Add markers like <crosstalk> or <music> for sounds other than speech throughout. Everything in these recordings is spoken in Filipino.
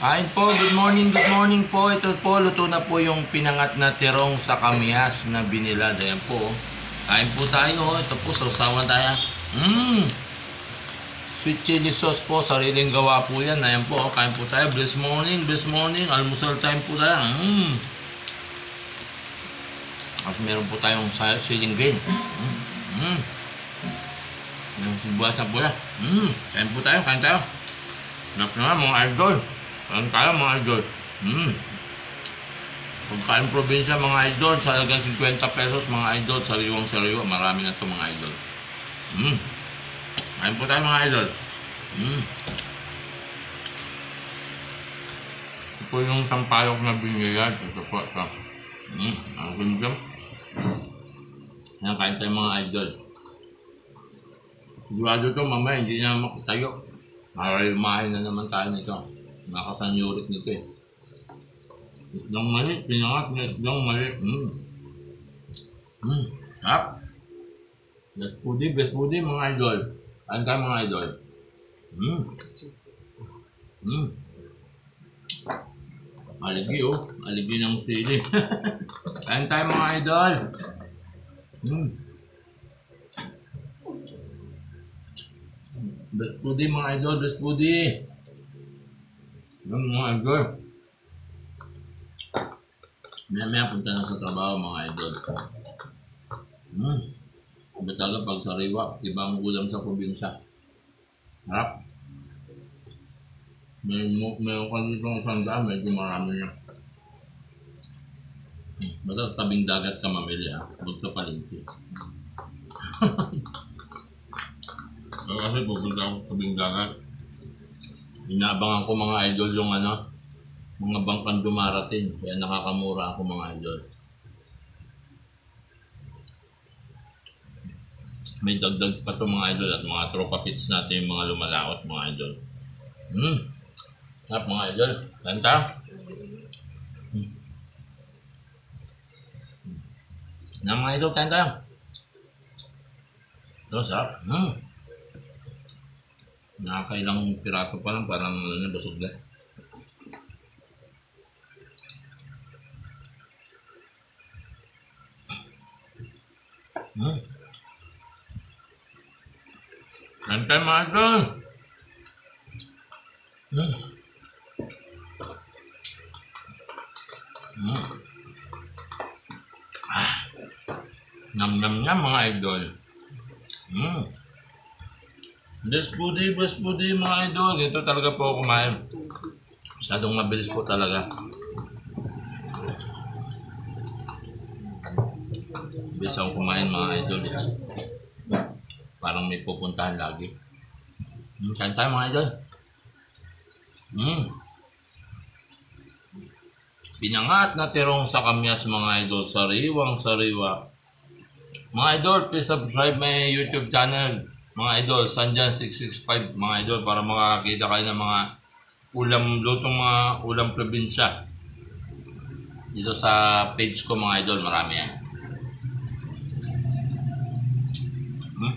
Kain po, good morning, good morning po. Ito po, luto na po yung pinangat na terong sa kamihas na binilad. Ayan po. oh. Kain po tayo. Ito po, sausawan tayo. Mmm! Sweet chili sauce po, sariling gawa po yan. Ayan po, oh, kain po tayo. Bless morning, bless morning. Almusal time po tayo. Mmm! Tapos meron po tayong siling green. Mmm! Mmm! Yung sibuyas na po yan. Mmm! Kain po tayo, kain tayo. Sarap na mga idol. Kain tayo mga idol. Mm. Pagkain probinsya mga idol, sa halagang 50 pesos mga idol, sariwang sariwa, marami na ito mga idol. Mm. Kain po tayo mga idol. Mm. Ito po yung sampayok na binigyan. Ito po ito. Mm. Ang gundam. Yan, kain tayo mga idol. Sigurado to mamaya hindi na makitayo. Nakalimahin na naman tayo nito. Nakasanyurit nito eh. Isdang mali, pinangat na isdang mali. Mm. Mm. Sarap. Best foodie, best foodie mga idol. Kain tayo mga idol. Mm. Mm. Aligi oh. Aligi ng sili. <laughs> Kain mga idol. Mm. Best foodie mga idol, best foodie. Yan mga idol. Maya maya punta na sa trabaho mga idol. Hmm. Iba talaga pag sariwa, ibang ulam sa probinsya. Harap. May, meron ka dito ng sandaan, medyo marami. Hmm. Basta sa tabing dagat ka mamili ha, huwag sa palengke. <laughs> Kasi pupunta ako sa tabing dagat. Inaabangan ko mga idol yung ano, mga bangkang dumarating. Kaya nakakamura ako mga idol. May dagdag pa to mga idol at mga tropa pits natin yung mga lumalaot mga idol. Hmm. Sarap mga idol. Kanta. Hmm. Na mga idol, kanta. Ito, sarap. Hmm. Nakakailang pirato pa lang, parang ano na, busog na. Hmm. Kantay mga idol. Hmm. Hmm. Ah. Nam nam nam mga idol. Hmm. Best foodie, best foodie mga idol. Ito talaga po kumain. Masyadong mabilis po talaga. Bilis ako kumain mga idol. Eh. Parang may pupuntahan lagi. Hmm, kain tayo mga idol. Hmm. Pinangat na terong sa kamyas mga idol. Sariwang sariwa. Mga idol, please subscribe my YouTube channel. Mga idol, Sanjan 665 mga idol para makakita kayo ng mga ulam lutong mga ulam probinsya. Dito sa page ko mga idol, marami yan. Hmm?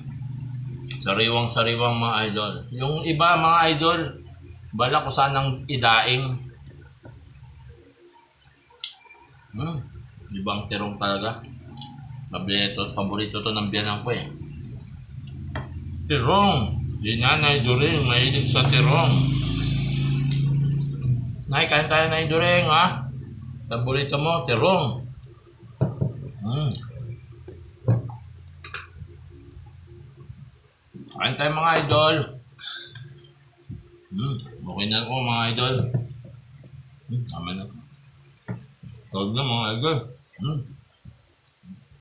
Sariwang sariwang mga idol. Yung iba mga idol, bala ko sanang idaing. Hmm, ibang terong talaga. Paborito, paborito to ng biyanan ko eh. Terong. Di nanay During, mahilig sa terong. Nay, kain tayo na During ha. Paborito mo, terong. Hmm. Kain tayo mga idol. Hmm, okay na ako mga idol. Hmm, tama na. Tawag na mga idol. Hmm.